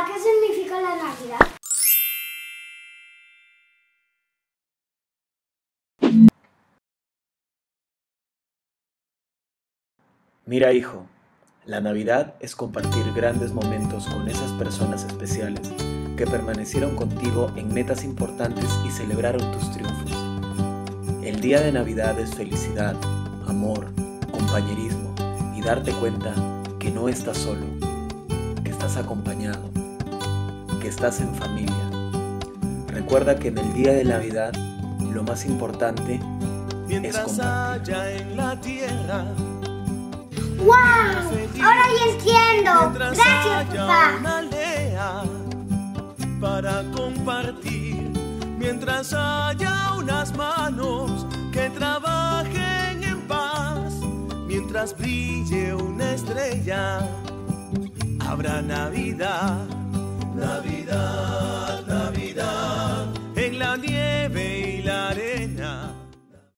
¿qué significa la Navidad? Mira, hijo, la Navidad es compartir grandes momentos con esas personas especiales que permanecieron contigo en metas importantes y celebraron tus triunfos. El día de Navidad es felicidad, amor, compañerismo y darte cuenta que no estás solo, que estás acompañado, que estás en familia. Recuerda que en el día de Navidad lo más importante es compartir. en la tierra ¡Wow! Ahora ya entiendo. Gracias, papá. para compartir, mientras haya unas manos que trabajen en paz, mientras brille una estrella, habrá Navidad, Navidad,